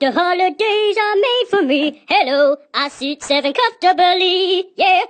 The holidays are made for me. Hello, I sit seven comfortably. Yeah.